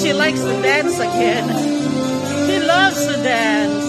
She likes to dance again. He loves to dance.